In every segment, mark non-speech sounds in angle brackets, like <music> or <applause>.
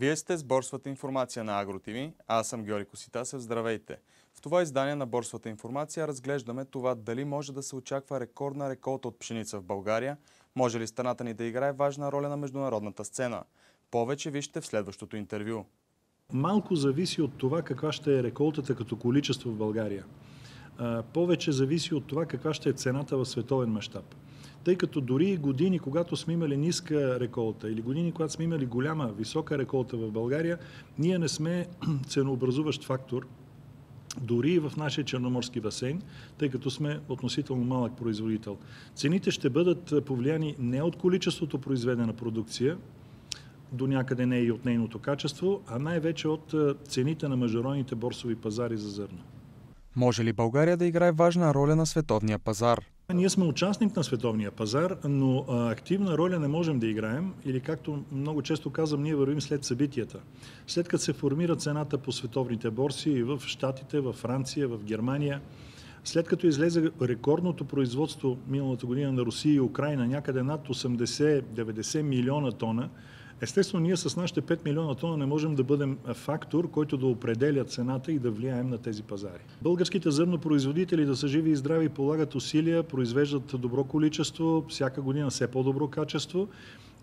Вие сте с Борсовата информация на АгроТВ. Аз съм Георги Коситасев. Здравейте! В това издание на Борсовата информация разглеждаме това дали може да се очаква рекордна реколта от пшеница в България, може ли страната ни да играе важна роля на международната сцена. Повече вижте в следващото интервю. Малко зависи от това каква ще е реколтата като количество в България. Повече зависи от това каква ще е цената в световен мащаб тъй като дори години, когато сме имали ниска реколта или години, когато сме имали голяма, висока реколта в България, ние не сме <clears throat> ценообразуващ фактор, дори и в нашия черноморски басейн, тъй като сме относително малък производител. Цените ще бъдат повлияни не от количеството произведена продукция, до някъде не и от нейното качество, а най-вече от цените на международните борсови пазари за зърно. Може ли България да играе важна роля на световния пазар? Ние сме участник на световния пазар, но активна роля не можем да играем или както много често казвам, ние вървим след събитията. След като се формира цената по световните борси в Штатите, в Франция, в Германия, след като излезе рекордното производство миналата година на Русия и Украина, някъде над 80-90 милиона тона, Естествено, ние с нашите 5 милиона тона не можем да бъдем фактор, който да определя цената и да влияем на тези пазари. Българските зърнопроизводители да са живи и здрави полагат усилия, произвеждат добро количество, всяка година все по-добро качество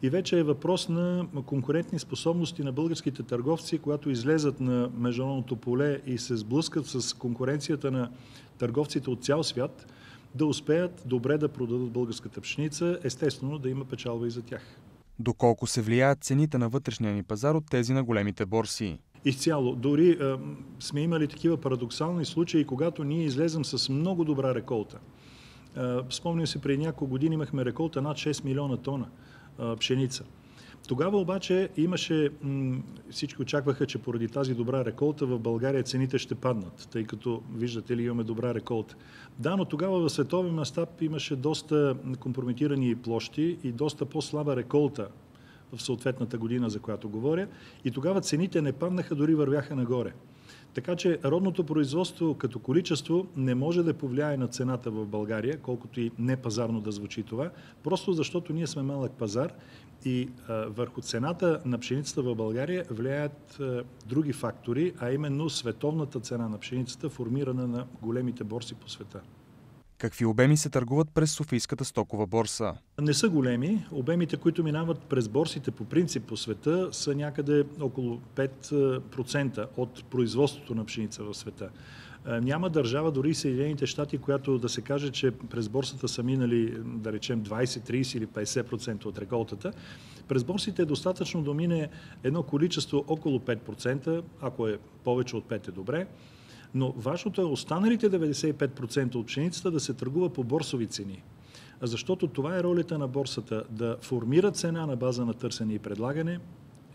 и вече е въпрос на конкурентни способности на българските търговци, когато излезат на международното поле и се сблъскат с конкуренцията на търговците от цял свят, да успеят добре да продадат българската пшеница, естествено да има печалба и за тях доколко се влияят цените на вътрешния ни пазар от тези на големите борси. Изцяло. Дори е, сме имали такива парадоксални случаи, когато ние излезем с много добра реколта. Е, спомням се, преди няколко години имахме реколта над 6 милиона тона е, пшеница. Тогава обаче имаше, всички очакваха, че поради тази добра реколта в България цените ще паднат, тъй като виждате ли имаме добра реколта. Да, но тогава в световен мащаб имаше доста компрометирани площи и доста по-слаба реколта в съответната година, за която говоря. И тогава цените не паднаха, дори вървяха нагоре. Така че родното производство като количество не може да повлияе на цената в България, колкото и не пазарно да звучи това, просто защото ние сме малък пазар и а, върху цената на пшеницата в България влияят а, други фактори, а именно световната цена на пшеницата, формирана на големите борси по света. Какви обеми се търгуват през Софийската стокова борса? Не са големи. Обемите, които минават през борсите по принцип по света, са някъде около 5% от производството на пшеница в света. Няма държава, дори и Съединените щати, която да се каже, че през борсата са минали, да речем, 20, 30 или 50% от реколтата. През борсите е достатъчно да мине едно количество около 5%, ако е повече от 5 е добре. Но важното е останалите 95% от пшеницата да се търгува по борсови цени. Защото това е ролята на борсата да формира цена на база на търсене и предлагане,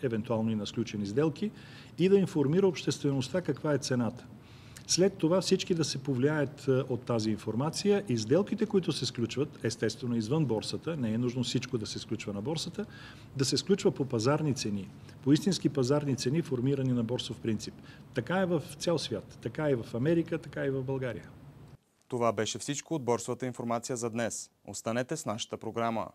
евентуално и на сключени сделки, и да информира обществеността каква е цената. След това всички да се повлияят е, от тази информация и сделките, които се сключват, естествено извън борсата, не е нужно всичко да се сключва на борсата, да се сключва по пазарни цени, по истински пазарни цени, формирани на борсов принцип. Така е в цял свят, така и в Америка, така и в България. Това беше всичко от борсовата информация за днес. Останете с нашата програма.